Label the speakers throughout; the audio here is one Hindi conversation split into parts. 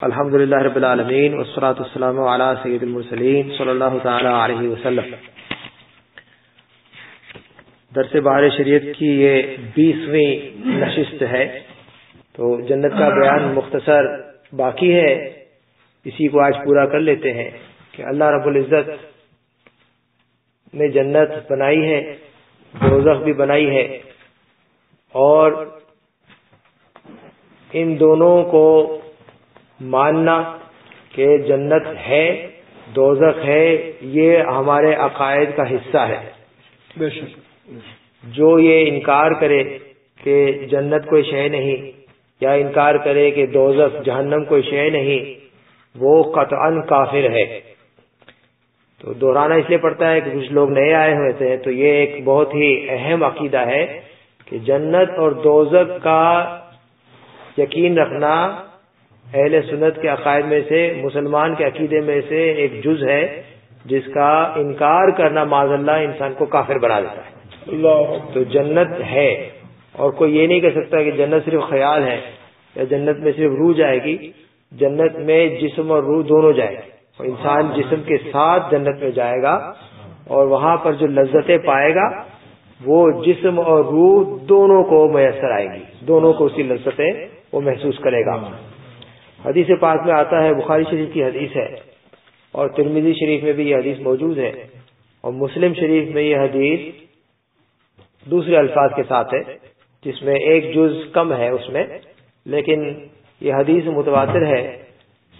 Speaker 1: अल्हम्दुलिल्लाह रब्बिल आलमीन वस्सलातु वस्सलामु अला सय्यिदिल मुरसलीन सल्लल्लाहु तआला अलैहि वसल्लम दरस बार शरीयत की ये बीसवीं नशिस्त है तो जन्नत का बयान मुख्तसर बाकी है। इसी को आज पूरा कर लेते हैं कि अल्लाह रब्बुल इज़्ज़त ने जन्नत बनाई है, दोजख भी बनाई है, और इन दोनों को मानना कि जन्नत है दोजख है ये हमारे अकायद का हिस्सा है। जो ये इनकार करे कि जन्नत कोई शय नहीं या इनकार करे कि दोजख जहन्नम कोई शय नहीं वो कतअन काफिर है। तो दोहराना इसलिए पड़ता है कि कुछ लोग नए आए हुए थे तो ये एक बहुत ही अहम अकीदा है कि जन्नत और दोजक का यकीन रखना अहल सुन्नत के अकायद में से मुसलमान के अकीदे में से एक जुज है जिसका इनकार करना माजल्ला इंसान को काफिर बना देता है। तो जन्नत है और कोई ये नहीं कह सकता कि जन्नत सिर्फ़ ख्याल है या जन्नत में सिर्फ़ रूह जाएगी। जन्नत में जिस्म और रूह दोनों जाएगी और इंसान जिस्म के साथ जन्नत में जाएगा और वहाँ पर जो लज्जतें पाएगा वो जिस्म और रूह दोनों को मैसर आएगी। दोनों को उसी लज्जतें वो महसूस करेगा। हदीस पाक में आता है, बुखारी शरीफ की हदीस है। और तिरमिजी शरीफ में भी ये हदीस मौजूद है। और मुस्लिम शरीफ में ये हदीस दूसरे अल्फाज के साथ है, जिसमें एक जुज कम है उसमें, लेकिन ये हदीस मुतवातिर है।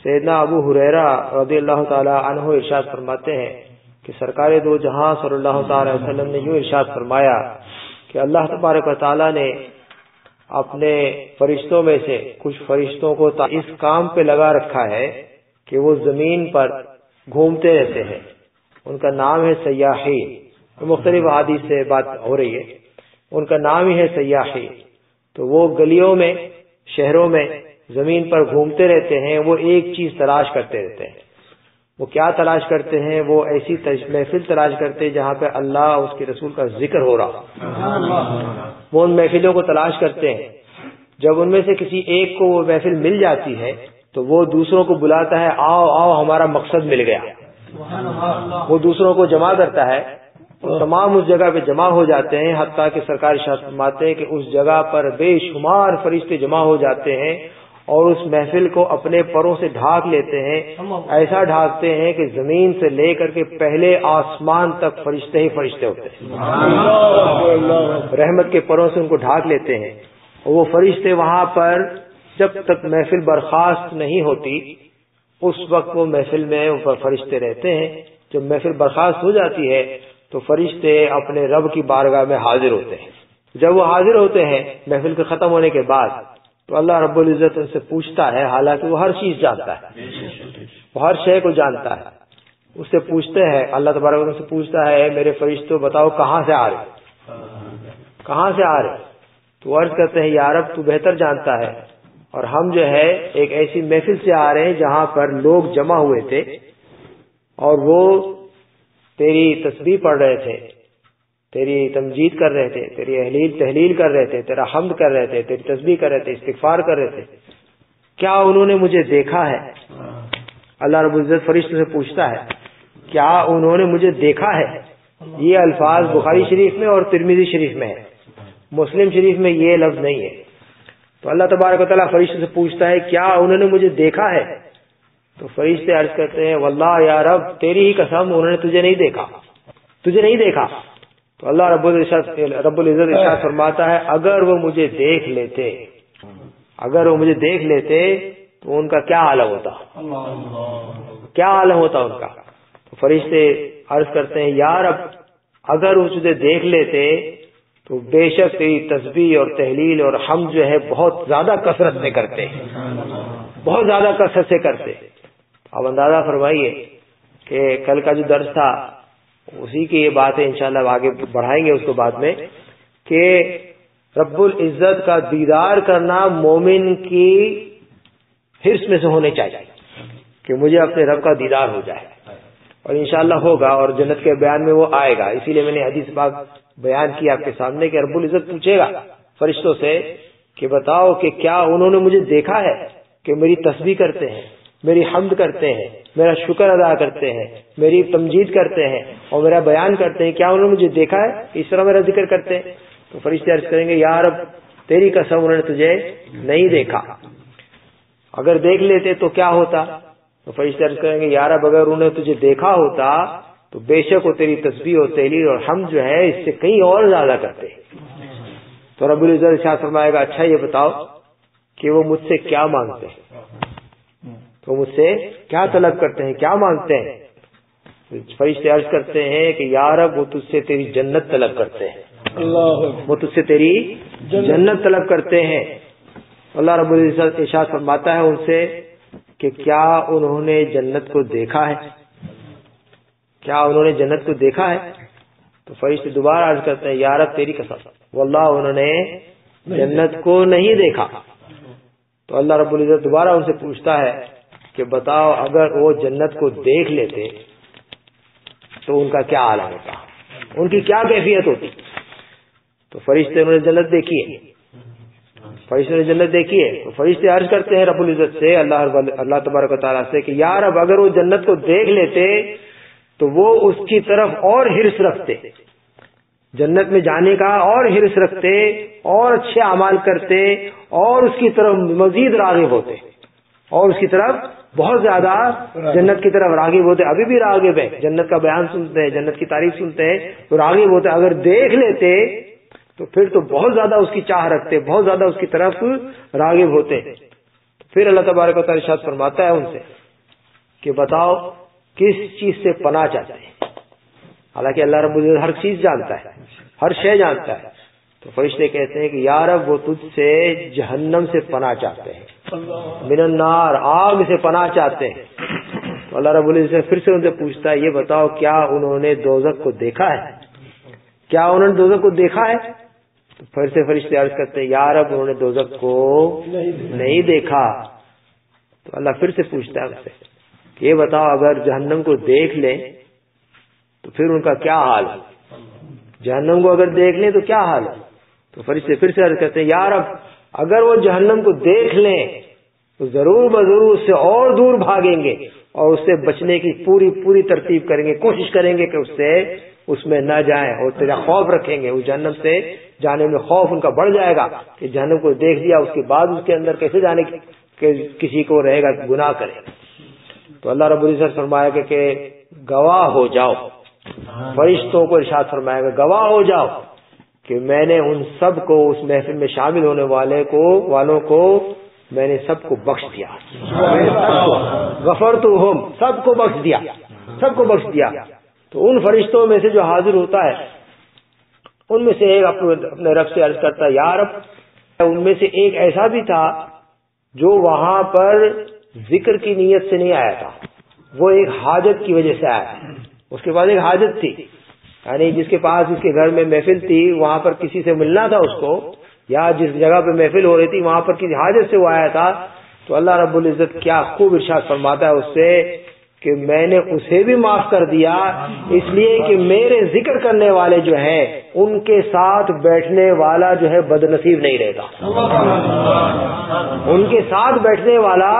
Speaker 1: सैदना अबू हुरैरा रदी अल्लाह तहो इर्शाद फरमाते हैं कि सरकार दो जहाँ सल्लल्लाहु अलैहि वसल्लम ने यूँ इर्शाद फरमाया कि अल्लाह तबारक ने अपने फरिश्तों में से कुछ फरिश्तों को इस काम पे लगा रखा है कि वो ज़मीन पर घूमते रहते हैं। उनका नाम है सयाही मुख्तलिफ़ हादिस से बात हो रही है। उनका नाम ही है सयाही तो वो गलियों में, शहरों में ज़मीन पर घूमते रहते हैं, वो एक चीज़ तलाश करते रहते हैं। वो क्या तलाश करते हैं? वो ऐसी महफिल तलाश करते हैं जहाँ पे अल्लाह उसके रसूल का ज़िक्र हो रहा वो उन महफिलों को तलाश करते हैं। जब उनमें से किसी एक को वो महफिल मिल जाती है तो वो दूसरों को बुलाता है, आओ आओ, हमारा मकसद मिल गया। वो दूसरों को जमा करता है तो तमाम उस जगह पे जमा हो जाते हैं हत्या के सरकारी शासन माते हैं कि उस जगह पर बेशुमार फरिश्ते जमा हो जाते हैं। और उस महफिल को अपने परों से ढाक लेते हैं। ऐसा ढाकते हैं कि ज़मीन से लेकर के पहले आसमान तक फरिश्ते ही फरिश्ते होते हैं। रहमत के परों से उनको ढाक लेते हैं। और वो फरिश्ते वहाँ पर जब तक महफिल बर्खास्त नहीं होती, उस वक्त वो महफिल में ऊपर फरिश्ते रहते हैं। जब महफिल बर्खास्त हो जाती है तो फरिश्ते अपने रब की बारगाह में हाजिर होते हैं। जब वो हाजिर होते हैं, महफिल के खत्म होने के बाद तो अल्लाह रब्बुल इज़्ज़त उनसे पूछता है, हालाँकि वो हर चीज़ जानता है। वो हर शय को जानता है। उससे पूछते हैं, अल्लाह तबारक उनसे पूछता है मेरे फरिश्तों, बताओ कहाँ से आ रहे कहाँ से आ रहे तो अर्ज़ करते हैं यारब तू बेहतर जानता है। और हम जो है, एक ऐसी महफिल से आ रहे हैं, जहाँ पर लोग जमा हुए थे, और वो तेरी तस्वीर पढ़ रहे थे। तेरी तमजीद कर रहे थे, तेरी अहलील तहलील कर रहे थे, तेरा हमद कर रहे थे, तेरी तस्वीर कर रहे थे इस्तफार कर रहे थे। क्या उन्होंने मुझे देखा है? अल्लाह रबुल्जत फरिश्त से पूछता है, क्या उन्होंने मुझे देखा है? ये अल्फाज बुखारी शरीफ में और तिरमिजी शरीफ में है। मुस्लिम शरीफ में ये लफ्ज नहीं है। तो अल्लाह तबारक फरिश्त से पूछता है, क्या उन्होंने मुझे देखा है? तो फरिश्ते अर्ज़ करते हैं, वल्लाह या रब, तेरी ही कसम उन्होंने तुझे नहीं देखा। तुझे नहीं देखा। तो अल्लाह रब्बुल इज़्ज़त इरशाद फरमाता है अगर वो मुझे देख लेते अगर वो मुझे देख लेते तो उनका क्या आलम होता? क्या आलम होता उनका? तो फरिश्ते अर्ज़ करते हैं यार अब अगर वो तुझे देख लेते तो बेशक तेरी तस्बीह और तहलील और हम जो है बहुत ज़्यादा कसरत से करते। बहुत ज़्यादा कसरत से करते। अब अंदाज़ा फरमाइए कि कल का जो दर्ज था उसी की ये बात है इंशाल्लाह आगे बढ़ाएँगे उसको बाद में, कि रब्बुल इज़्ज़त का दीदार करना मोमिन की हिर्स में से होने चाहिए, कि मुझे अपने रब का दीदार हो जाए। और इंशाल्लाह होगा और जन्नत के बयान में वो आएगा। इसीलिए मैंने हदीस बाग बयान किया आपके सामने कि रब्बुल इज़्ज़त पूछेगा फरिश्तों से कि बताओ कि क्या उन्होंने मुझे देखा है कि मेरी तस्वीर करते हैं। मेरी हमद करते हैं, मेरा शुक्र अदा करते हैं, मेरी तमजीद करते हैं और मेरा बयान करते हैं, क्या उन्होंने मुझे देखा है? इस तरह मेरा ज़िक्र करते हैं। तो फरिश्ते अर्ज़ करेंगे यार अब तेरी कसम उन्होंने तुझे नहीं देखा। अगर देख लेते तो क्या होता? तो फरिश्ते अर्ज़ करेंगे यार अब अगर उन्होंने तुझे देखा होता तो बेशक वो तेरी तस्वीर और तेली और हम जो है, इससे कहीं और ज़्यादा करते। तो रबुल शाह फरमाएगा अच्छा ये बताओ कि वो मुझसे क्या मांगते हैं? तो मुझसे क्या तलब करते हैं? क्या मांगते हैं? फरिश्ते अर्ज़ करते हैं कि यार अब वो तुझसे तेरी जन्नत तलब करते हैं। वो तुझसे तेरी जन्नत तलब करते हैं। अल्लाह रबुल इज़्ज़त इशाद फरमाता है उनसे कि क्या उन्होंने जन्नत को देखा है? क्या उन्होंने जन्नत को देखा है? तो फरिश्ते दोबारा अर्ज़ करते हैं यार तेरी कसम। वल्लाह उन्होंने जन्नत को नहीं देखा। तो अल्लाह रब्बुल इज़्ज़त दोबारा उनसे पूछता है कि बताओ, अगर वो जन्नत को देख लेते तो उनका क्या हाल होता उनकी? क्या कैफियत होती? तो फरिश्ते उन्होंने जन्नत देखी है। फरिश्ते ने जन्नत देखी है। तो फरिश्ते अर्ज़ करते हैं रबुल इज़्ज़त से, अल्लाह अल्लाह तबारक ताला से कि यार अब अगर वो जन्नत को देख लेते तो वो उसकी तरफ़ और हिरस रखते। जन्नत में जाने का और हिरस रखते, और अच्छे अमाल करते, और उसकी तरफ़ मजीद रागिब होते, और उसकी तरफ़ बहुत ज़्यादा जन्नत की तरफ़ रागिब होते अभी भी रागिब है जन्नत का बयान सुनते हैं जन्नत की तारीफ़ सुनते हैं तो रागिब होते अगर देख लेते तो फिर तो बहुत ज़्यादा उसकी चाह रखते बहुत ज़्यादा उसकी तरफ़ रागिब होते फिर अल्लाह तबारक तारीशात फरमाता है उनसे कि बताओ किस चीज़ से पना चाहते हैं? हालाँकि अल्लाह रब हर चीज़ जानता है हर शय जानता है। तो फरिश्ते कहते हैं कि यार वो तुझसे जहन्नम से पना चाहते हैं। मिनन्नार आग से पना चाहते हैं। तो अल्लाह रब फिर से उनसे पूछता है ये बताओ क्या उन्होंने दोजक को देखा है? क्या उन्होंने दोजक को देखा है? तो फिर से फरिश्ते अर्ज़ करते हैं यार अब उन्होंने दोजक को नहीं, देखा। तो अल्लाह फिर से पूछता है उनसे ये बताओ अगर जहन्नम को देख ले तो फिर उनका क्या हाल जहन्नम को अगर देख ले तो क्या हाल तो फरिश्ते फिर से अर्ज़ करते हैं यार अब अगर वो जहन्नम को देख लें तो ज़रूर बजरूर उससे और दूर भागेंगे और उससे बचने की पूरी पूरी तरतीब करेंगे कोशिश करेंगे कि उससे उसमें न जाए और तेरा खौफ रखेंगे। उस जहन्नम से जाने में खौफ उनका बढ़ जाएगा कि जहन्नम को देख लिया उसके बाद उसके अंदर कैसे जाने के किसी को रहेगा गुनाह करे तो अल्लाह रबुल फरमाया कि गवाह हो जाओ। फरिश्तों को इर्शाद फरमाएगा गवाह हो जाओ। कि मैंने उन सबको उस महफिल में शामिल होने वाले को, वालों को मैंने सबको बख्श दिया। गफर तो हम, सबको बख्श दिया। सबको बख्श दिया। तो उन फरिश्तों में से जो हाजिर होता है, उनमें से एक अपने अपने रब से अर्ज़ करता है यार उनमें से एक ऐसा भी था जो वहाँ पर ज़िक्र की नीयत से नहीं आया था। वो एक हाजत की वजह से आया उसके पास एक हाजत थी। यानी जिसके पास जिसके घर में महफिल थी, वहाँ पर किसी से मिलना था उसको, या जिस जगह पे महफिल हो रही थी, वहाँ पर किसी हाजत से वो आया था तो अल्लाह रब्बुल इज़्ज़त क्या खूब इर्शाद फरमाता है उससे कि मैंने उसे भी माफ़ कर दिया, इसलिए कि मेरे ज़िक्र करने वाले जो हैं, उनके साथ बैठने वाला जो है बदनसीब नहीं रहेगा उनके साथ बैठने वाला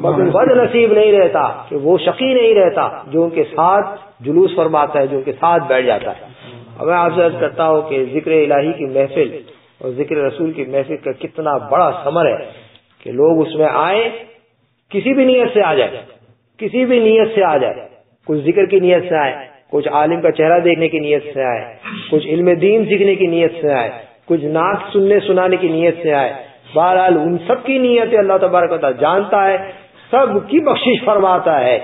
Speaker 1: बदनसीब नहीं रहता, कि वो शकी नहीं रहता, जो उनके साथ जुलूस फरमाता है जो उनके साथ बैठ जाता है। अब मैं आपसे अर्ज़ करता हूँ कि ज़िक्र इलाही की महफिल और ज़िक्र रसूल की महफिल का कितना बड़ा समर है कि लोग उसमें आए, किसी भी नीयत से आ जाए, किसी भी नीयत से आ जाए, कुछ ज़िक्र की नीयत से आए, कुछ आलिम का चेहरा देखने की नीयत से आए, कुछ इल्म दीन सीखने की नीयत से आए, कुछ नाक सुनने सुनाने की नीयत से आए, बहरहाल उन सब की नीयत अल्लाह तबारक जानता है, सब की बख्शिश फरमाता है।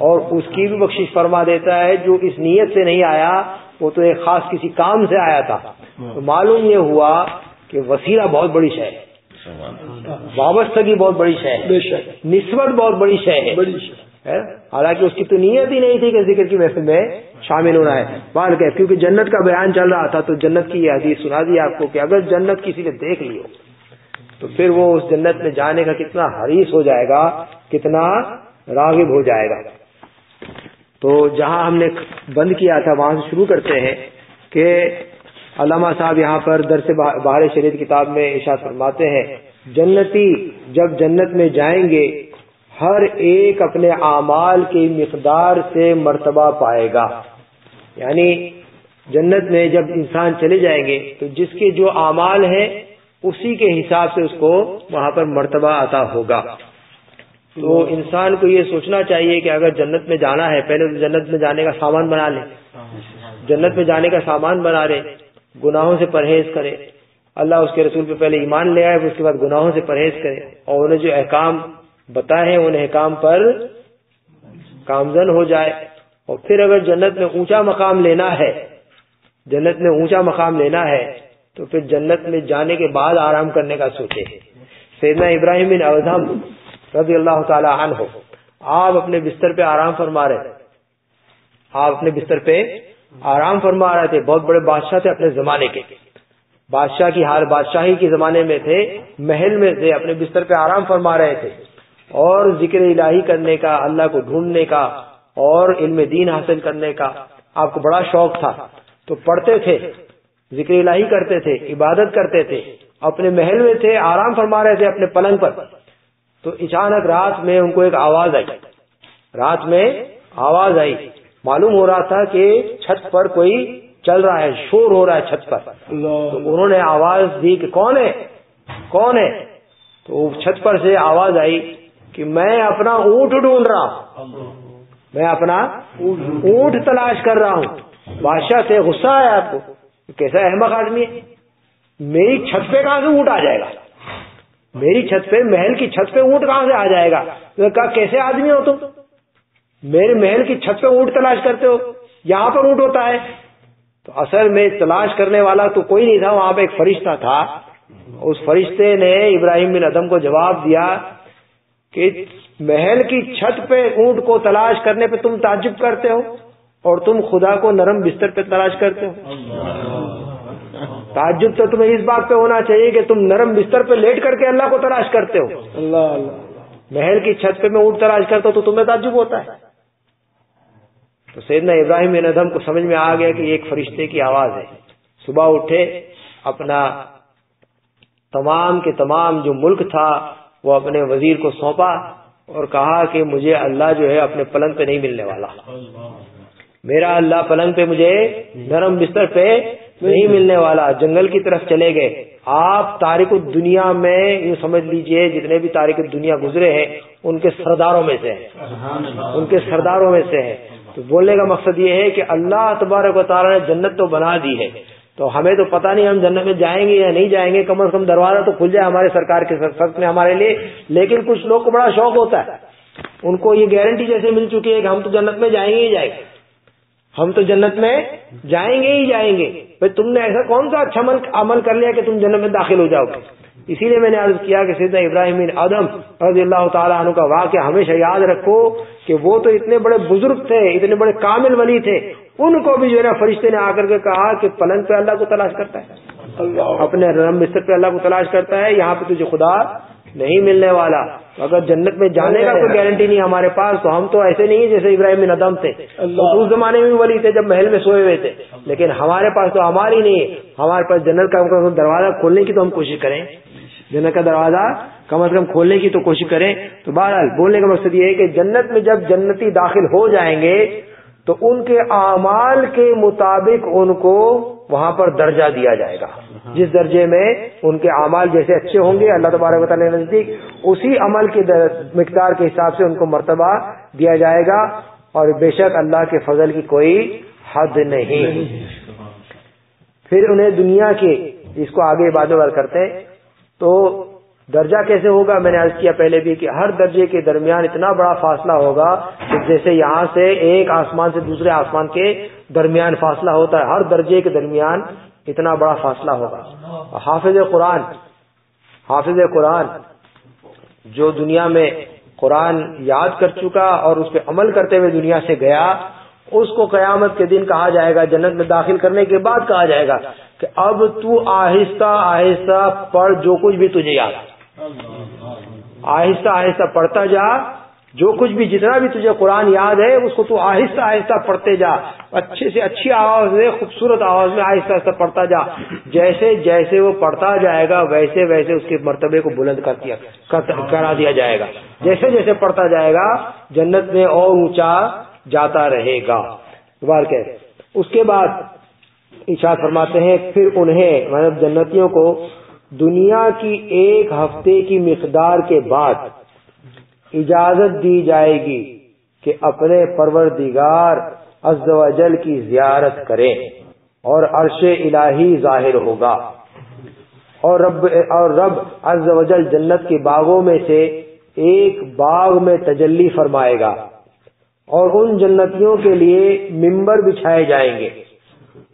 Speaker 1: और उसकी भी बख्शिश फरमा देता है जो इस नीयत से नहीं आया वो तो एक खास किसी काम से आया था। तो मालूम ये हुआ कि वसीला बहुत बड़ी शय है। वाबस्तगी बहुत बड़ी शय निस्बत बहुत बड़ी शय है। हालाँकि उसकी तो नीयत ही नहीं थी कि ज़िक्र की महफिल में शामिल होना है। बाहर क्या क्योंकि जन्नत का बयान चल रहा था तो जन्नत की हदीस सुना दी आपको कि अगर जन्नत किसी ने देख लियो तो फिर वो उस जन्नत में जाने का कितना हरीस हो जाएगा कितना रागिब हो जाएगा। तो जहाँ हमने बंद किया था, वहाँ से शुरू करते हैं कि अलामा साहब यहाँ पर दर से बाहर शरीर किताब में इशाद फरमाते हैं, जन्नती जब जन्नत में जाएँगे, हर एक अपने आमाल की मिकदार से मर्तबा पाएगा। यानी जन्नत में जब इंसान चले जाएँगे तो जिसके जो आमाल है, उसी के हिसाब से उसको वहाँ पर मर्तबा आता होगा। तो इंसान को ये सोचना चाहिए कि अगर जन्नत में जाना है, पहले तो जन्नत में जाने का सामान बना ले। जन्नत में जाने का सामान बना ले, गुनाहों से परहेज करे। अल्लाह उसके रसूल पे पहले ईमान ले आए उसके बाद गुनाहों से परहेज करे। और उन्हें जो अहकाम बताए हैं, उन अहकाम पर कामजन हो जाए। और फिर अगर जन्नत में ऊँचा मकाम लेना है, जन्नत में ऊँचा मकाम लेना है तो फिर जन्नत में जाने के बाद आराम करने का सोचे। सैदना इब्राहिम बिन अवधम रज़ी अल्लाह तन हो आप अपने बिस्तर पे आराम फरमा रहे आप अपने बिस्तर पे आराम फरमा रहे थे। बहुत बड़े बादशाह थे अपने जमाने के। बादशाह की हाल बादशाही के जमाने में थे, महल में थे, अपने बिस्तर पे आराम फरमा रहे थे। और ज़िक्र इलाही करने का, अल्लाह को ढूँढने का, और इल्म दीन हासिल करने का आपको बड़ा शौक था। तो पढ़ते थे, ज़िक्र इलाही करते थे, इबादत करते थे, अपने महल में थे, आराम फरमा रहे थे अपने पलंग पर। तो अचानक रात में उनको एक आवाज़ आई। रात में आवाज़ आई। मालूम हो रहा था कि छत पर कोई चल रहा है शोर हो रहा है छत पर। तो उन्होंने आवाज़ दी कि कौन है? कौन है? तो छत पर से आवाज़ आई कि मैं अपना ऊँट ढूंढ रहा हूँ। मैं अपना ऊँट तलाश कर रहा हूँ। बादशाह से गुस्सा है आपको। कैसा अहमक आदमी है? मेरी छत पे कहाँ से ऊँट आ जाएगा? मेरी छत पे, महल की छत पे ऊँट कहाँ से आ जाएगा? तो कहा, कैसे आदमी हो तुम? मेरे महल की छत पे ऊँट तलाश करते हो? यहाँ पर ऊँट होता है। तो असल में तलाश करने वाला तो कोई नहीं था, वहाँ पे एक फरिश्ता था। उस फरिश्ते ने इब्राहिम बिन अदम को जवाब दिया कि, महल की छत पे ऊँट को तलाश करने पे तुम ताजुब करते हो और तुम खुदा को नरम बिस्तर पे तलाश करते हो। ताजुब तो तुम्हें इस बात पे होना चाहिए कि तुम नरम बिस्तर पे लेट करके अल्लाह को तलाश करते हो। अल्लाह महल की छत पे मैं ऊँट तलाश करता हूँ तो तुम्हें ताजुब होता है। तो सैदना इब्राहिम नदम को समझ में आ गया कि एक फरिश्ते की आवाज़ है। सुबह उठे अपना तमाम के तमाम जो मुल्क था वो अपने वज़ीर को सौंपा और कहा कि मुझे अल्लाह जो है अपने पलंग पे नहीं मिलने वाला। मेरा अल्लाह पलंग पे मुझे नरम बिस्तर पे नहीं मिलने वाला। जंगल की तरफ़ चले गए। आप तारीख दुनिया में यूँ समझ लीजिए जितने भी तारीख दुनिया गुजरे हैं उनके सरदारों में से हैं। उनके सरदारों में से हैं। तो बोलने का मकसद ये है कि अल्लाह तबारक ने जन्नत तो बना दी है। तो हमें तो पता नहीं हम जन्नत में जाएँगे या नहीं जाएँगे। कम अज कम दरवाज़ा तो खुल जाए हमारे सरकार के सख्त में हमारे लिए। लेकिन कुछ लोग को बड़ा शौक होता है। उनको ये गारंटी जैसे मिल चुकी है कि हम तो जन्नत में जाएँगे ही जाएँगे। हम तो जन्नत में जाएँगे ही जाएँगे। भाई तुमने ऐसा कौन सा अच्छा अमल अमल कर लिया कि तुम जन्नत में दाखिल हो जाओगे? इसीलिए मैंने अर्ज़ किया कि सीधा इब्राहिम बिन आदम रज़ी अल्लाह तु का वाक्य हमेशा याद रखो कि वो तो इतने बड़े बुज़ुर्ग थे इतने बड़े कामिल वली थे उनको भी जो है ना फरिश्ते ने आकर के कहा कि पलंग पे अल्लाह को तलाश करता है। अपने रम बिस्तर पे अल्लाह को तलाश करता है यहाँ पे तुझे खुदा नहीं मिलने वाला। तो अगर जन्नत में जाने का कोई गारंटी नहीं हमारे पास तो हम तो ऐसे नहीं जैसे इब्राहिम बिन अदम थे। तो उस जमाने में भी वली थे जब महल में सोए हुए थे। लेकिन हमारे पास तो हमारी नहीं है। हमारे पास जन्नत का दरवाज़ा खोलने की तो हम कोशिश करें। जन्नत का दरवाज़ा कम अज कम खोलने की तो कोशिश करें। तो बहरहाल बोलने का मकसद ये है कि जन्नत में जब जन्नती दाखिल हो जाएँगे तो उनके अमाल के मुताबिक उनको वहाँ पर दर्जा दिया जाएगा। जिस दर्जे में उनके अमाल जैसे अच्छे होंगे अल्लाह तबारक नज़दीक उसी अमल के मकदार के हिसाब से उनको मर्तबा दिया जाएगा। और बेशक अल्लाह के फजल की कोई हद नहीं। फिर उन्हें दुनिया के इसको आगे बाद करते हैं तो दर्जा कैसे होगा? मैंने अर्ज़ किया पहले भी कि हर दर्जे के दरमियान इतना बड़ा फासला होगा कि जैसे यहाँ से एक आसमान से दूसरे आसमान के दरमियान फासला होता है। हर दर्जे के दरमियान इतना बड़ा फासला होगा। हाफिज कुरान हाफिज कुरान जो दुनिया में कुरान याद कर चुका और उस पर अमल करते हुए दुनिया से गया, उसको कयामत के दिन कहा जाएगा, जन्नत में दाखिल करने के बाद कहा जाएगा कि अब तू आहिस्ता आहिस्ता पढ़ जो कुछ भी तुझे याद आहिस्ता आहिस्ता पढ़ता जा। जो कुछ भी जितना भी तुझे कुरान याद है उसको तू आहिस्ता आहिस्ता पढ़ते जा। अच्छे से अच्छी आवाज़ में खूबसूरत आवाज़ में आहिस्ता आहिस्ता पढ़ता जा। जैसे जैसे वो पढ़ता जाएगा वैसे वैसे उसके मर्तबे को बुलंद कर दिया कर, करा दिया जाएगा। जैसे जैसे पढ़ता जाएगा जन्नत में और ऊँचा जाता रहेगा। बार कह उसके बाद इच्छा फरमाते हैं फिर उन्हें मतलब जन्नतियों को दुनिया की एक हफ़्ते की मिकदार के बाद इजाज़त दी जाएगी कि अपने परवरदिगार अज्जवजल की जियारत करें और अरश इलाही ज़ाहिर होगा। और रब और रब अज्जवजल जन्नत के बागों में से एक बाग में तजल्ली फरमाएगा और उन जन्नतियों के लिए मिंबर बिछाए जाएँगे।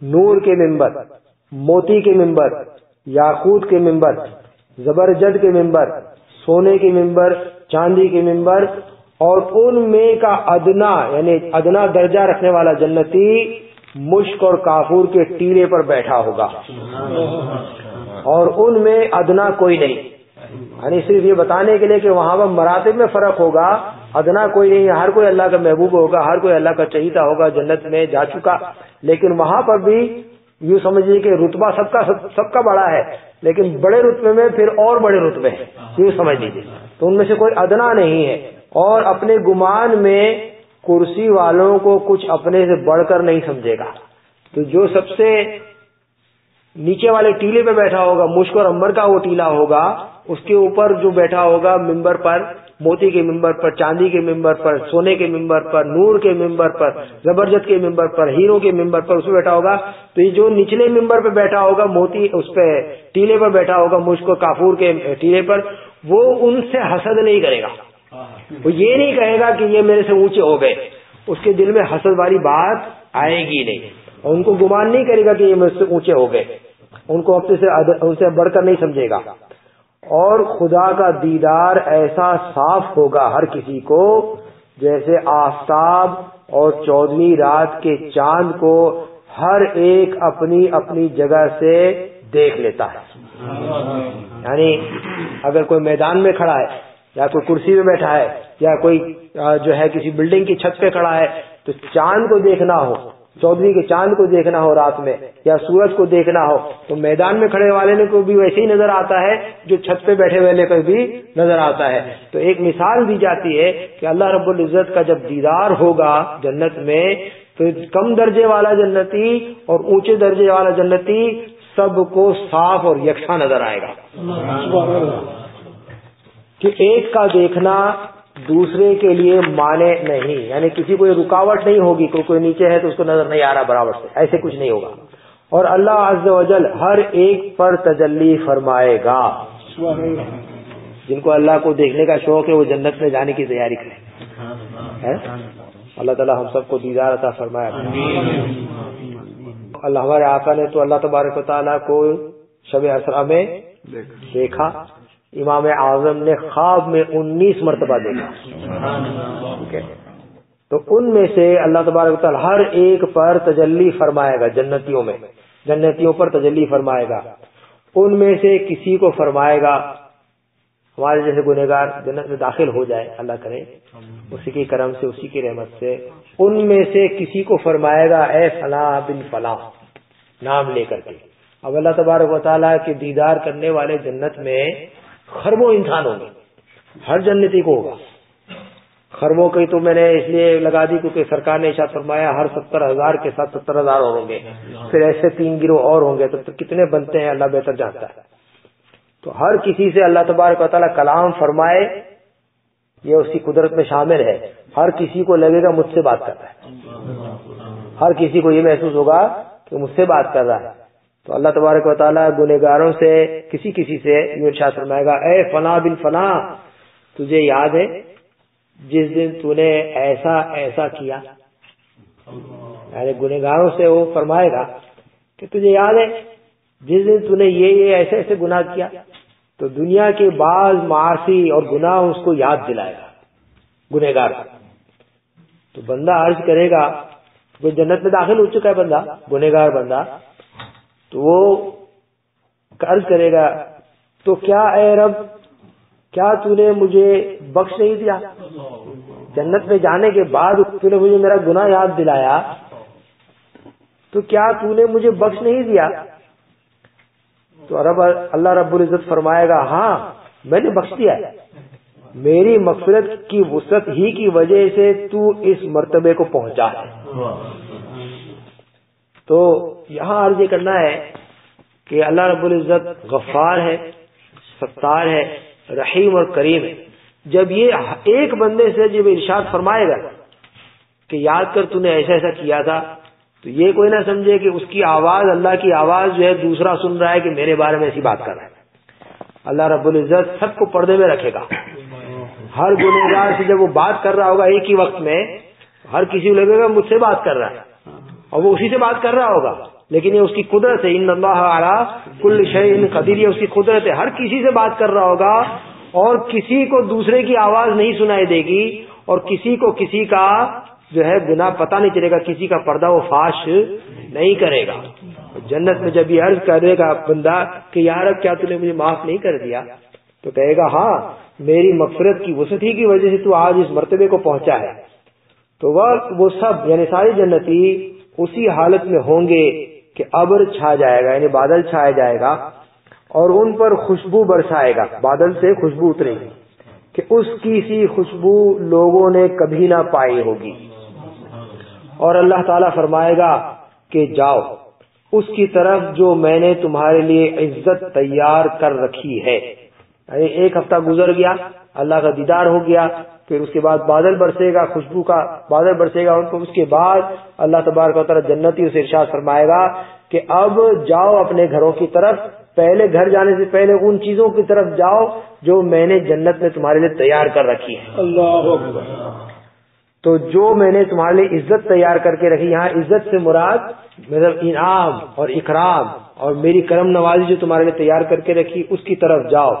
Speaker 1: नूर के मिंबर, मोती के मिंबर याकूत के मिंबर जबरजद के मिंबर, सोने के मिंबर, चांदी के मिंबर, और उनमें का अदना, यानी अदना दर्जा रखने वाला जन्नती, मुश्क और काफूर के टीले पर बैठा होगा। और उनमें अदना कोई नहीं। यानी सिर्फ़ ये बताने के लिए कि वहाँ पर मरातब में फ़र्क होगा। अदना कोई नहीं, हर कोई अल्लाह का महबूब होगा, हर कोई अल्लाह का चहीता होगा, जन्नत में जा चुका। लेकिन वहाँ पर भी यूँ समझिए कि रुतबा सबका सब, सबका बड़ा है लेकिन बड़े रुतबे में फिर और बड़े रुतबे हैं। यूँ समझ लीजिए। तो उनमें से कोई अदना नहीं है। और अपने गुमान में कुर्सी वालों को कुछ अपने से बढ़कर नहीं समझेगा। तो जो सबसे नीचे वाले टीले पे बैठा होगा, मुश्क और अंबर का वो टीला होगा, उसके ऊपर जो बैठा होगा मिंबर पर, मोती के मिंबर पर, चांदी के मिंबर पर, सोने के मिंबर पर, नूर के मिंबर पर ज़बरदस्त के मिंबर पर, हीरो के मिंबर पर, उसमें बैठा होगा। तो ये जो निचले मिंबर पे बैठा होगा, मोती, उस पे टीले पर बैठा होगा, मुश्क काफूर के टीले पर, वो उनसे हसद नहीं करेगा। वो ये नहीं कहेगा कि ये मेरे से ऊँचे हो गए। उसके दिल में हसद वाली बात आएगी नहीं। और उनको गुमान नहीं करेगा कि ये मुझसे ऊँचे हो गए। उनको अपने से उनसे बढ़कर नहीं समझेगा। और खुदा का दीदार ऐसा साफ़ होगा हर किसी को, जैसे आफ्ताब और चौदहवीं रात के चाँद को हर एक अपनी अपनी जगह से देख लेता है। यानी अगर कोई मैदान में खड़ा है, या कोई कुर्सी में बैठा है, या कोई जो है किसी बिल्डिंग की छत पे खड़ा है तो चाँद को देखना हो चौधरी के चाँद को देखना हो रात में, या सूरज को देखना हो तो मैदान में खड़े वाले को भी वैसे ही नज़र आता है, जो छत पे बैठे वाले को भी नज़र आता है। तो एक मिसाल दी जाती है कि अल्लाह रब्बुल इज़्ज़त का जब दीदार होगा जन्नत में तो कम दर्जे वाला जन्नती और ऊँचे दर्जे वाला जन्नती सबको साफ़ और यकसा नज़र आएगा। कि एक का देखना दूसरे के लिए माने नहीं, यानी किसी को रुकावट नहीं होगी, कोई कोई नीचे है तो उसको नज़र नहीं आ रहा बराबर से, ऐसे कुछ नहीं होगा। और अल्लाह अज्जवजल हर एक पर तजल्ली फरमाएगा। जिनको अल्लाह को देखने का शौक है, वो जन्नत में जाने की तैयारी करें। अल्लाह ताला हम सबको दीदार अता फरमाया अल्लाह हमारे आका ने तो अल्लाह तबारक ताला को शब असरा में देखा। इमाम आज़म ने ख्वाब में उन्नीस मरतबा देखा। तो उनमें से अल्लाह तबारक हर एक पर तजल्ली फरमाएगा, जन्नतियों में। जन्नतियों पर तजल्ली फरमाएगा। उनमें से किसी को फरमाएगा, हमारे जैसे गुनेगार जन्नत में दाखिल हो जाए, अल्लाह करे, उसी के करम से, उसी की रहमत से। उनमें से किसी को फरमाएगा ए फला बिन फला नाम लेकर के। अब अल्लाह तबारक वाली के दीदार करने वाले जन्नत में खरबों इंसान होंगे। हर जन्नती को होगा। खरबों की तो मैंने इसलिए लगा दी क्योंकि सरकार ने इशात फरमाया हर सत्तर हज़ार के साथ सत्तर हज़ार और होंगे। फिर ऐसे तीन गिरोह और होंगे तो, तो कितने बनते हैं? अल्लाह बेहतर जानता है। तो हर किसी से अल्लाह तबारक वाली कलाम फरमाए ये उसकी कुदरत में शामिल है। हर किसी को लगेगा मुझसे बात कर रहा है। हर किसी को ये महसूस होगा कि मुझसे बात कर रहा है। तो अल्लाह तबारक वाली गुनेगारों से, किसी किसी से इर्शाद फरमाएगा, ए फला बिन फला, तुझे याद है जिस दिन तूने ऐसा ऐसा किया? यानी गुनेगारों से वो फरमाएगा कि तुझे याद है जिस दिन तूने ये ये, ऐसे ऐसे गुनाह किया? तो दुनिया के बाद मासी और गुनाह उसको याद दिलाएगा गुनेगार तो बंदा अर्ज़ करेगा वो जन्नत में दाखिल हो चुका है बंदा? गुनेगार बंदा तो वो कर्ज करेगा। तो क्या, ए रब, क्या तूने मुझे बख्श नहीं दिया? जन्नत में जाने के बाद तूने मुझे मेरा गुनाह याद दिलाया। तो क्या तूने मुझे बख्श नहीं दिया? तो रब, अल्लाह रब्बुल इज़्ज़त फरमाएगा हाँ मैंने बख्श दिया मेरी मकफरत की वसत ही की वजह से तू इस मर्तबे को पहुँचा है। तो यहाँ अर्ज़ करना है कि अल्लाह रब्बुल इज़्ज़त गफ्फार है, सत्तार है, रहीम और करीम है। जब ये एक बंदे से जब इरशाद फरमाएगा कि याद कर तूने ऐसा ऐसा किया था तो ये कोई ना समझे कि उसकी आवाज़, अल्लाह की आवाज़ जो है दूसरा सुन रहा है कि मेरे बारे में ऐसी बात कर रहा है। अल्लाह रब्बुल इज़्ज़त सबको पर्दे में रखेगा। हर गुनेगार से जब वो बात कर रहा होगा एक ही वक्त में, हर किसी को लगेगा मुझसे बात कर रहा है। और वो उसी से बात कर रहा होगा। लेकिन ये उसकी कुदरत है। इन अल्लाह कुल शय इन कदीर। ये उसकी कुदरत है। हर किसी से बात कर रहा होगा और किसी को दूसरे की आवाज़ नहीं सुनाई देगी और किसी को किसी का जो है बिना पता नहीं चलेगा, किसी का पर्दा वो फाश नहीं करेगा। जन्नत में जब ये अर्ज़ करेगा बंदा कि, यार, अब क्या तूने मुझे माफ़ नहीं कर दिया? तो कहेगा हाँ मेरी मफरत की वसती की वजह से तू आज इस मर्तबे को पहुँचा है। तो वह, वो सब, यानी सारी जन्नती उसी हालत में होंगे कि अबर छा जाएगा, यानी बादल छाया जाएगा और उन पर खुशबू बरसाएगा। बादल से खुशबू उतरेगी कि उसकी सी खुशबू लोगों ने कभी ना पाई होगी। और अल्लाह ताला फरमाएगा कि जाओ, उसकी तरफ़ जो मैंने तुम्हारे लिए इज़्ज़त तैयार कर रखी है। एक हफ़्ता गुजर गया, अल्लाह का दीदार हो गया फिर उसके बाद बादल बरसेगा खुशबू का बादल बरसेगा उनको उसके बाद अल्लाह तबारक तरह जन्नती उसे इर्शाद फरमाएगा कि अब जाओ अपने घरों की तरफ़ पहले घर जाने से पहले उन चीज़ों की तरफ़ जाओ जो मैंने जन्नत में तुम्हारे लिए तैयार कर रखी है। अल्लाह तो जो मैंने तुम्हारे लिए इज़्ज़त तैयार करके रखी यहाँ इज़्ज़त से मुराद मतलब इनाम और इकराम और मेरी करम नवाजी जो तुम्हारे लिए तैयार करके रखी उसकी तरफ़ जाओ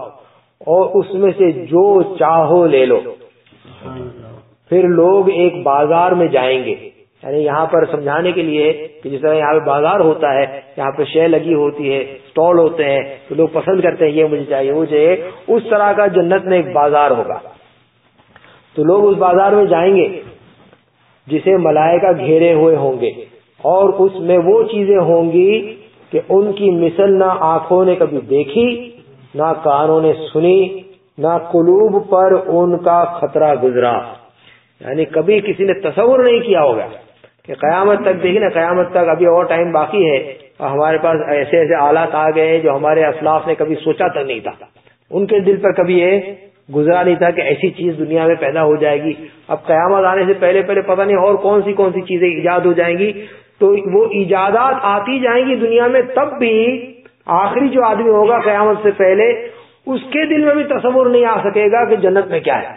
Speaker 1: और उसमें से जो चाहो ले लो। फिर लोग एक बाज़ार में जाएँगे। यानी यहाँ पर समझाने के लिए कि जिस तरह यहाँ पे बाज़ार होता है, यहाँ पे शेयर लगी होती है, स्टॉल होते हैं तो लोग पसंद करते हैं, ये मुझे चाहिए, वो चाहिए, उस तरह का जन्नत में एक बाज़ार होगा। तो लोग उस बाज़ार में जाएँगे, जिसे मलाइका घेरे हुए होंगे, और उसमें वो चीज़ें होंगी कि उनकी मिसल ना आँखों ने कभी देखी, ना कानों ने सुनी ना कुलूब पर उनका खतरा गुजरा। यानी कभी किसी ने तस्वुर नहीं किया होगा कि कयामत तक देखिए ना, कयामत तक अभी और टाइम बाकी है। और हमारे पास ऐसे ऐसे आलात आ गए जो हमारे असलाफ ने कभी सोचा तक नहीं था। उनके दिल पर कभी ये गुजरा नहीं था कि ऐसी चीज़ दुनिया में पैदा हो जाएगी। अब कयामत आने से पहले पहले पता नहीं और कौन सी कौन सी चीज़ें ईजाद हो जाएँगी। तो वो इजादात आती जाएँगी दुनिया में, तब भी आखिरी जो आदमी होगा कयामत से पहले उसके दिल में भी तस्वुर नहीं आ सकेगा कि जन्नत में क्या है।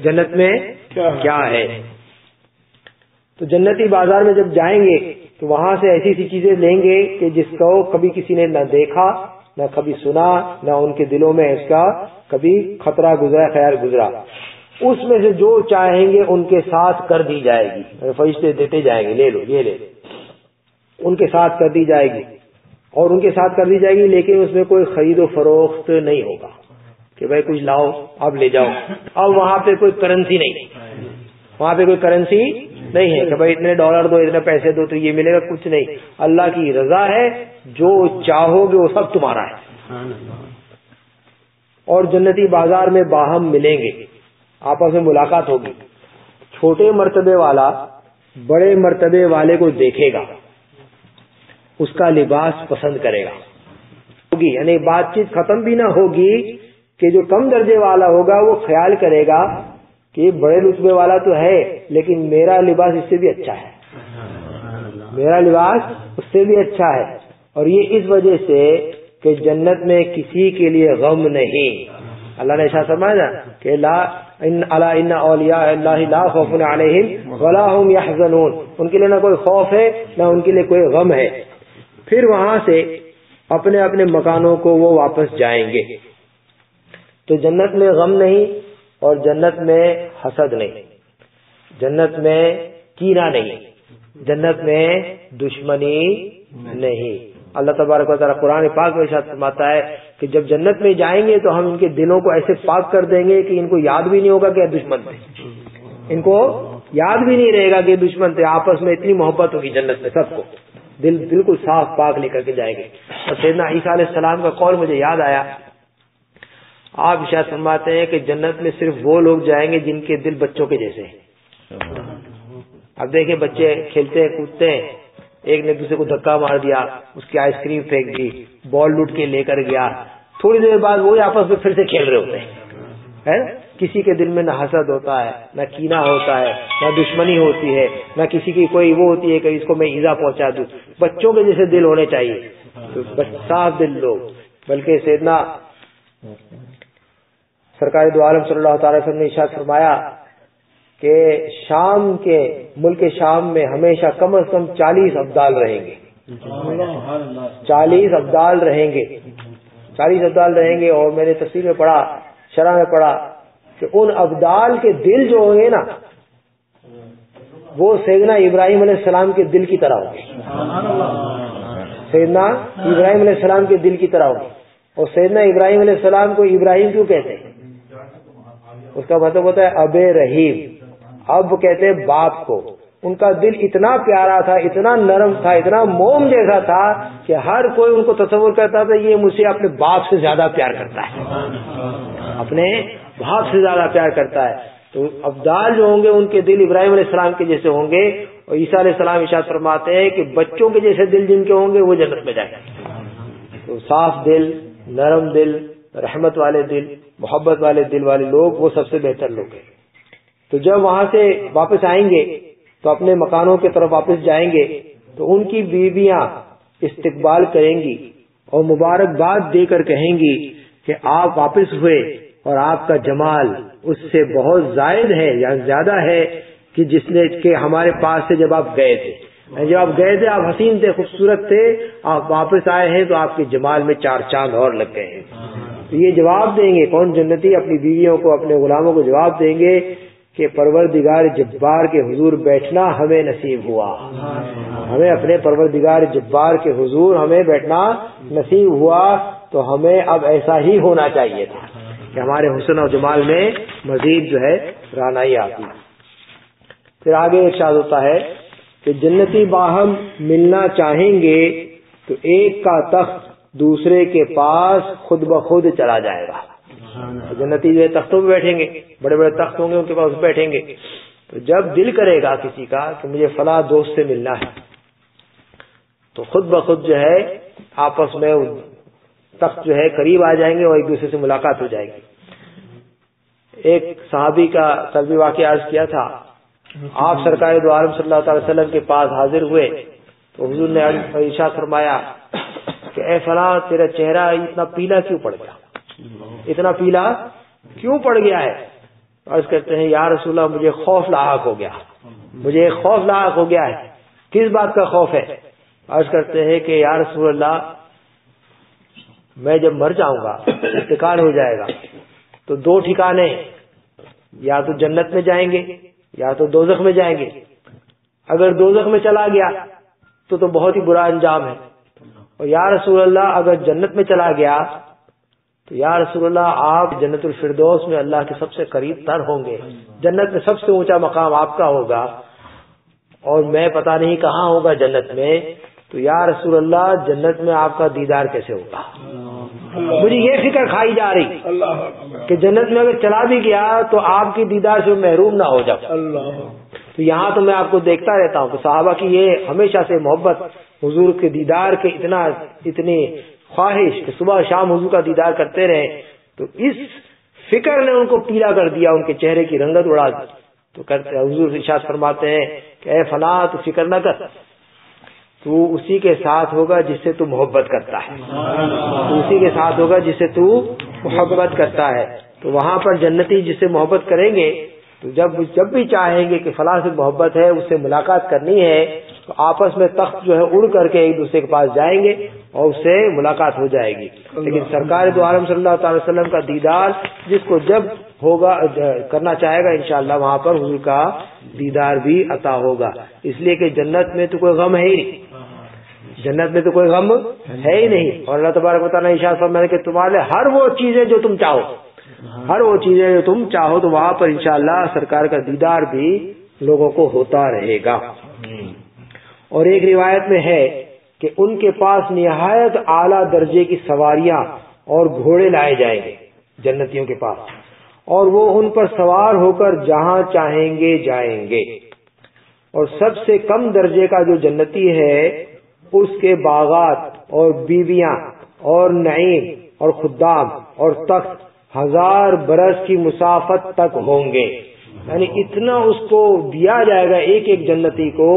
Speaker 1: जन्नत में क्या, है? तो जन्नती बाज़ार में जब जाएँगे तो वहाँ से ऐसी ऐसी चीज़ें लेंगे कि जिसको कभी किसी ने न देखा न कभी सुना न उनके दिलों में इसका कभी खतरा गुजरा ख्याल गुजरा। उसमें से जो चाहेंगे उनके साथ कर दी जाएगी। फरिश्ते देते जाएँगे ले लो ये ले। उनके साथ कर दी जाएगी। और उनके साथ कर दी जाएगी, लेकिन उसमें कोई खरीदो फरोख्त नहीं होगा कि भाई कुछ लाओ, अब ले जाओ। अब वहाँ पे कोई करेंसी नहीं। वहाँ पे कोई करेंसी नहीं है कि भाई इतने डॉलर दो, इतने पैसे दो तो ये मिलेगा, कुछ नहीं। अल्लाह की रजा है, जो चाहोगे वो सब तुम्हारा है। और जन्नती बाज़ार में बाहम मिलेंगे, आपस में मुलाकात होगी। छोटे मर्तबे वाला बड़े मर्तबे वाले को देखेगा। उसका लिबास पसंद करेगा। होगी, यानी बातचीत खत्म भी ना होगी कि जो कम दर्जे वाला होगा, वो ख्याल करेगा कि बड़े रुतबे वाला तो है, लेकिन मेरा लिबास इससे भी अच्छा है। मेरा लिबास उससे भी अच्छा है। और ये इस वजह से कि जन्नत में किसी के लिए गम नहीं। अल्लाह ने ऐसा समझा कि ला इन, अला इन औलिया ला खौफ अलैहिम, वला उनके लिए ना कोई खौफ है, ना उनके लिए कोई गम है। फिर वहाँ से अपने अपने मकानों को वो वापस जाएँगे। तो जन्नत में गम नहीं और जन्नत में हसद नहीं। जन्नत में कीना नहीं। जन्नत में दुश्मनी नहीं। अल्लाह तबारक वाली कुरान पाक में फरमाता है कि जब जन्नत में जाएँगे तो हम इनके दिलों को ऐसे पाक कर देंगे कि इनको याद भी नहीं होगा कि दुश्मन थे। इनको याद भी नहीं रहेगा कि दुश्मन थे। आपस में इतनी मोहब्बत होगी जन्नत में सबको। दिल बिल्कुल साफ़ पाक लेकर के जाएँगे। और सैदना ईसा सलाम का कौल मुझे याद आया। आप शायद फरमाते हैं कि जन्नत में सिर्फ़ वो लोग जाएँगे जिनके दिल बच्चों के जैसे अब देखिए बच्चे खेलते हैं, कूदते हैं। एक ने दूसरे को धक्का मार दिया, उसकी आइसक्रीम फेंक दी, बॉल लूट के लेकर गया। थोड़ी देर बाद वो आपस में फिर से खेल रहे होते हैं। है? किसी के दिल में न हसद होता है, न कीना होता है, न दुश्मनी होती है, न किसी की कोई वो होती है कि इसको मैं ईजा पहुँचा दू। बच्चों के जैसे दिल होने चाहिए। तो साफ़ दिल लोग बल्कि सेदना सरकारी द्वारम सल्लल्लाहु अलैहि वसल्लम ने इशाद फरमाया कि शाम के, मुल्क शाम में हमेशा कम अज कम चालीस अब्दाल रहेंगे। चालीस अब्दाल रहेंगे। चालीस अब्दाल रहेंगे और मैंने तस्वीर में पढ़ा शरा में पढ़ा कि उन अब्दाल के दिल जो होंगे ना, वो सैदना इब्राहिम सलाम के दिल की तरह होंगे। सैदना इब्राहिम सलाम के दिल की तरह होंगे। और सैदना इब्राहिम सलाम को इब्राहिम क्यों कहते हैं? उसका मतलब होता है अबे रहीम। अब कहते हैं बाप को। उनका दिल इतना प्यारा था, इतना नरम था, इतना मोम जैसा था कि हर कोई उनको तस्वुर करता था, ये मुझे अपने बाप से ज़्यादा प्यार करता है। अपने बाप से ज़्यादा प्यार करता है। तो अब्दाल जो होंगे, उनके दिल इब्राहिम सलाम के जैसे होंगे और ईसा सलाम इशाद फरमाते हैं कि बच्चों के जैसे दिल जिनके होंगे, वो जन्नत में जाएँगे। तो साफ़ दिल, नरम दिल, रहमत वाले दिल, मोहब्बत वाले दिल वाले लोग, वो सबसे बेहतर लोग हैं। तो जब वहाँ से वापस आएँगे तो अपने मकानों की तरफ़ वापस जाएँगे तो उनकी बीवियाँ इस्तकबाल करेंगी और मुबारकबाद देकर कहेंगी कि आप वापस हुए और आपका जमाल उससे बहुत जायद है, या ज़्यादा है, कि जिसने, के हमारे पास से जब आप गए थे। जब आप गए थे, आप हसीन थे, खूबसूरत थे, आप वापस आए हैं तो आपके जमाल में चार चाँद और लग गए हैं। तो ये जवाब देंगे, कौन जन्नती अपनी बीवियों को, अपने गुलामों को जवाब देंगे, कि परवरदिगार जब्बार के हुजूर बैठना हमें नसीब हुआ। हमें अपने परवरदिगार जब्बार के हुजूर हमें बैठना नसीब हुआ तो हमें अब ऐसा ही होना चाहिए था। कि हमारे हुसन और जमाल में मजीद जो है रानाई आती फिर आगे एक शाद होता है कि जन्नती बाहम मिलना चाहेंगे तो एक का तख्त दूसरे के पास खुद ब खुद चला जाएगा। जन्नती जो है तख्तों में बैठेंगे बड़े बड़े तख्त होंगे उनके पास बैठेंगे। तो जब दिल करेगा किसी का कि मुझे फला दोस्त से मिलना है तो खुद ब खुद जो है आपस में तख्त जो है करीब आ जाएँगे और एक दूसरे से मुलाकात हो जाएगी। एक साहबी का तलबी वाक्य अर्ज़ किया था, आप सरकार अलैहि वसल्लम के पास हाजिर हुए तो हुजूर ने इशा फरमाया कि, ए फला, तेरा चेहरा इतना पीला क्यों पड़ गया? इतना पीला क्यों पड़ गया है? अर्ज़ कहते हैं यार रसूल्ला मुझे खौफ लाक हो गया। मुझे खौफ लाक हो गया है। किस बात का खौफ है? अर्ज़ करते हैं कि यार रसूल्ला मैं जब मर जाऊँगा इंतकाल हो जाएगा तो दो ठिकाने, या तो जन्नत में जाएँगे, या तो दोजख में जाएँगे। अगर दोजख में चला गया तो तो बहुत ही बुरा अंजाम है। और या रसूल अल्लाह अगर जन्नत में चला गया तो या रसूलुल्लाह, आप जन्नतुल फिरदौस में अल्लाह के सबसे करीब तर होंगे। जन्नत में सबसे ऊँचा मकाम आपका होगा, और मैं पता नहीं कहाँ होगा जन्नत में। तो या रसूलुल्लाह, जन्नत में आपका दीदार कैसे होगा? मुझे ये फ़िक्र खाई जा रही कि जन्नत में अगर चला भी गया तो आपकी दीदार से महरूम ना हो जाओ तो यहाँ तो मैं आपको देखता रहता हूँ कि साहबा की ये हमेशा से मोहब्बत, हुजूर के दीदार के इतना, इतनी ख्वाहिश कि सुबह शाम हजू का दीदार करते रहे तो इस फ़िक्र ने उनको पीला कर दिया, उनके चेहरे की रंगत उड़ा तो करते, हजूर इशाद फरमाते हैं कि, ए फला तो फ़िक्र न कर। तू उसी के साथ होगा जिससे तू मोहब्बत करता है। तू उसी के साथ होगा जिससे तू मोहब्बत करता है। तो वहाँ पर जन्नती जिससे मोहब्बत करेंगे तो जब जब भी चाहेंगे कि फला से मोहब्बत है उससे मुलाकात करनी है तो आपस में तख्त जो है उड़ करके एक दूसरे के पास जाएँगे और उससे मुलाकात हो जाएगी। लेकिन सरकार दो आलम सल्लल्लाहु का दीदार जिसको जब होगा करना चाहेगा इंशाल्लाह वहाँ पर हुजूर का दीदार भी अता होगा। इसलिए कि जन्नत में तो कोई गम है ही नहीं। जन्नत में तो कोई गम है ही नहीं। और अल्लाह तबारक बताना इशार फरमाने कि तुम्हारे हर वो चीज़ें जो तुम चाहो। हर वो चीज़ें जो तुम चाहो तो वहाँ पर इंशाल्लाह सरकार का दीदार भी लोगों को होता रहेगा। और एक रिवायत में है कि उनके पास निहायत आला दर्जे की सवारियाँ और घोड़े लाए जाएँगे, जन्नतियों के पास। और वो उन पर सवार होकर जहाँ चाहेंगे जाएँगे। और सबसे कम दर्जे का जो जन्नती है, उसके बागात और बीवियाँ और नईम और खुदाम और तख्त हज़ार बरस की मुसाफत तक होंगे। यानी इतना उसको दिया जाएगा एक एक जन्नती को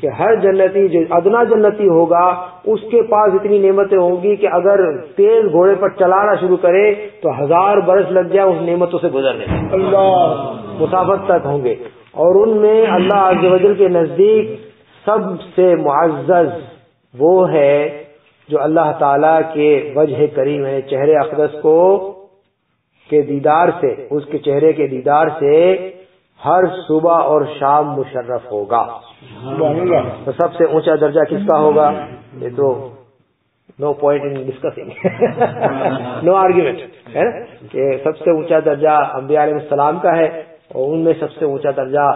Speaker 1: कि हर जन्नती जो अदना जन्नती होगा उसके पास इतनी नेमतें होंगी कि अगर तेज घोड़े पर चलाना शुरू करे तो हज़ार बरस लग जाए उस नेमतों से गुजरने अल्लाह। मुसाफत तक होंगे। और उनमें अल्लाह अजल के नज़दीक सबसे मुआज़ वो है जो अल्लाह ताला के वजह करीम है चेहरे अकदस को के दीदार से उसके चेहरे के दीदार से हर सुबह और शाम मुशर्रफ होगा। तो सबसे ऊँचा दर्जा किसका होगा? ये तो no point in discussing no argument है ना? कि सबसे ऊँचा दर्जा अम्बिया सलाम का है और उनमें सबसे ऊँचा दर्जा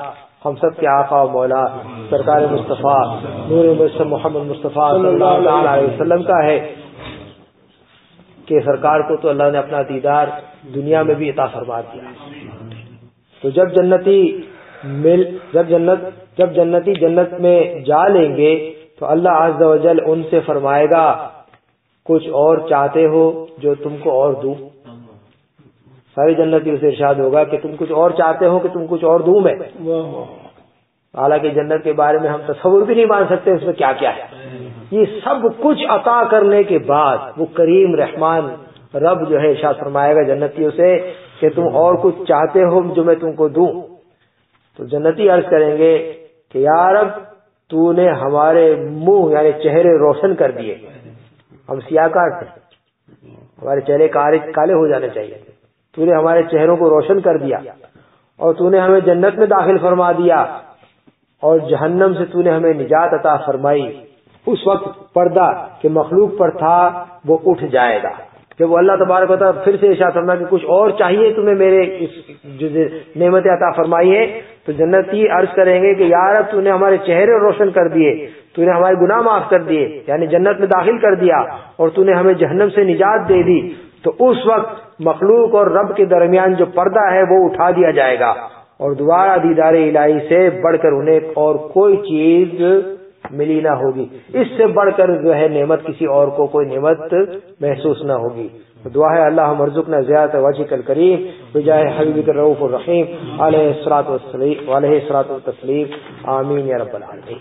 Speaker 1: हम सब के आका और मौला सरकार मुस्तफ़ा नूर मोहम्मद मुस्तफ़ा वसल्लम का है। कि सरकार को तो अल्लाह ने अपना दीदार दुनिया में भी इता फरमा दिया। तो जब जन्नती मिल, जब जन्नत, जब जन्नती जन्नत में जा लेंगे तो अल्लाह आज वजल उनसे फरमाएगा, कुछ और चाहते हो जो तुमको और दूँ? सारी जन्नती उसे इर्शाद होगा कि तुम कुछ और चाहते हो कि तुम कुछ और दूँ मैं? हालाँकि जन्नत के बारे में हम तस्वुर भी नहीं मान सकते, उसमें क्या क्या है। ये सब कुछ अता करने के बाद वो करीम रहमान रब जो है इर्शाद फरमाएगा जन्नतियों से कि तुम और कुछ चाहते हो जो मैं तुमको दूँ। तो जन्नती अर्ज़ करेंगे कि यार अब तूने हमारे मुँह यानी चेहरे रोशन कर दिए। हम सियाकार थे हमारे चेहरे काले हो जाने चाहिए। तूने हमारे चेहरों को रोशन कर दिया और तूने हमें जन्नत में दाखिल फरमा दिया और जहन्नम से तूने हमें निजात अता फरमाई। उस वक्त पर्दा के मखलूक पर था, वो उठ जाएगा। जब वो अल्लाह तबारक होता फिर से इशा फरमा कि कुछ और चाहिए तुम्हें मेरे इस जो नेमत अता फरमाई है तो जन्नती अर्ज़ करेंगे कि यार अब तूने हमारे चेहरे रोशन कर दिए, तूने हमारे गुनाह माफ़ कर दिए, यानी जन्नत में दाखिल कर दिया, और तूने हमें जहन्नम से निजात दे दी तो उस वक्त मखलूक और रब के दरमियान जो पर्दा है वो उठा दिया जाएगा। और दोबारा दीदार इलाही से बढ़कर उन्हें और कोई चीज़ मिली ना होगी। इससे बढ़कर जो है नेमत किसी और को कोई नेमत महसूस ना होगी। दुआ है अल्लाह मरजुक ने ज़्यादा वजिकल करीम। बजाय हबीब रऊफ रहीम। अलह सरात तस्लीम आमीन या रब्बल आलमीन।